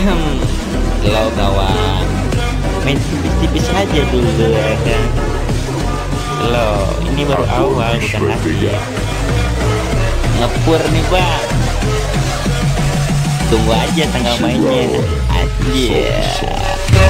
Hmm. Lo kawan Main tipis-tipis aja dulu ya kan? Lo ini baru awal bukan lagi. Ngepur nih pak. Tunggu aja tanggal mainnya. Aja.